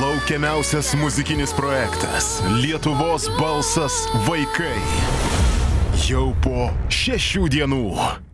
Laukiamiausias muzikinis projektas - Lietuvos balsas vaikai. Jau po šešių dienų.